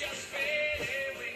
just fade away.